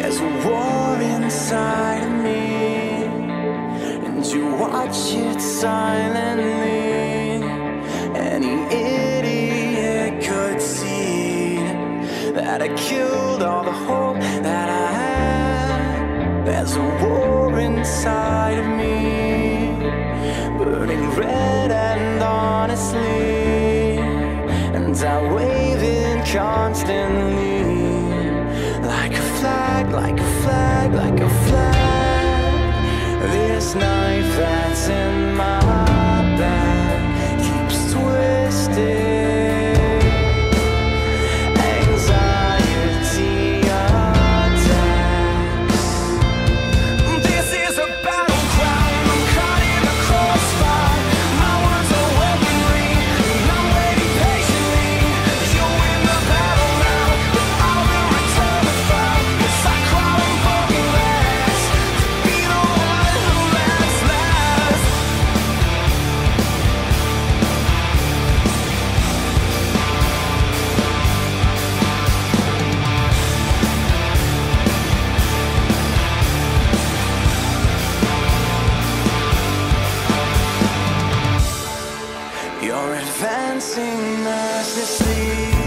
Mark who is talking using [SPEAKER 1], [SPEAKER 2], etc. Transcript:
[SPEAKER 1] There's a war inside of me, and you watch it silently. Any idiot could see that I killed all the hope that I had. There's a war inside of me, burning red and honestly, and I wave it constantly like a flag, like a flag. narcissist